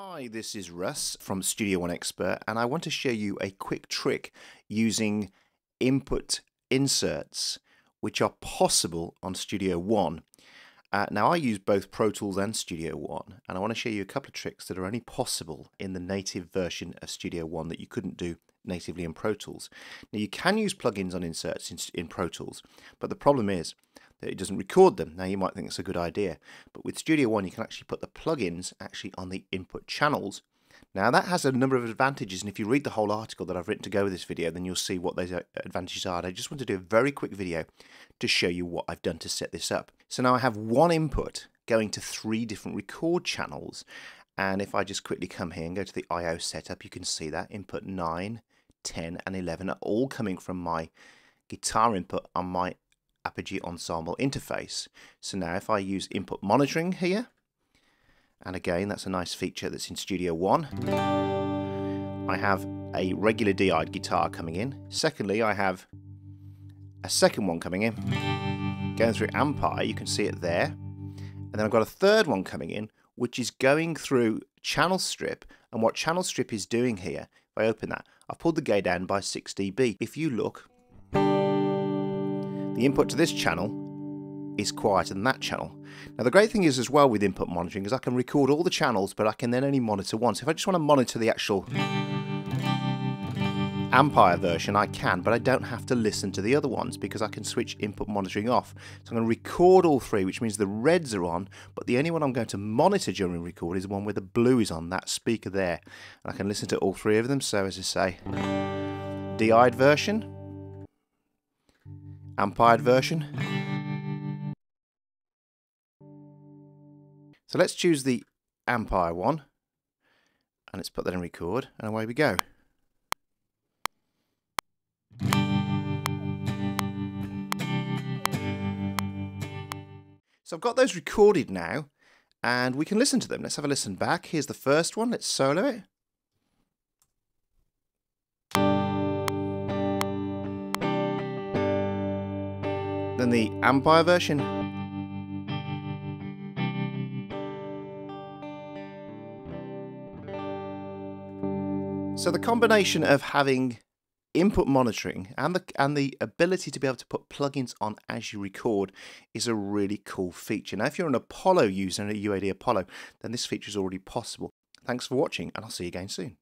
Hi, this is Russ from Studio One Expert, and I want to show you a quick trick using input inserts, which are possible on Studio One. Uh, now, I use both Pro Tools and Studio One, and I want to show you a couple of tricks that are only possible in the native version of Studio One that you couldn't do natively in Pro Tools. Now, you can use plugins on inserts in, in Pro Tools, but the problem is that it doesn't record them. Now you might think it's a good idea, but with Studio One you can actually put the plugins actually on the input channels. Now that has a number of advantages and if you read the whole article that I've written to go with this video then you'll see what those uh, advantages are. I just want to do a very quick video to show you what I've done to set this up. So now I have one input going to three different record channels and if I just quickly come here and go to the I.O. setup you can see that input 9, 10 and 11 are all coming from my guitar input on my Apogee Ensemble interface. So now if I use input monitoring here, and again that's a nice feature that's in Studio One, I have a regular DI'd guitar coming in. Secondly, I have a second one coming in. Going through Ampire, you can see it there. And then I've got a third one coming in, which is going through channel strip. And what channel strip is doing here, if I open that, I've pulled the gain down by 6 dB. If you look, the input to this channel is quieter than that channel. Now the great thing is as well with input monitoring is I can record all the channels but I can then only monitor once. If I just want to monitor the actual Ampire version I can but I don't have to listen to the other ones because I can switch input monitoring off. So I'm going to record all three which means the reds are on but the only one I'm going to monitor during record is the one where the blue is on, that speaker there. And I can listen to all three of them so as I say DI'd version amplified version. So let's choose the Ampire one and let's put that in record and away we go. So I've got those recorded now and we can listen to them. Let's have a listen back. Here's the first one. Let's solo it. Than the Ampire version. So the combination of having input monitoring and the and the ability to be able to put plugins on as you record is a really cool feature. Now if you're an Apollo user and a UAD Apollo, then this feature is already possible. Thanks for watching and I'll see you again soon.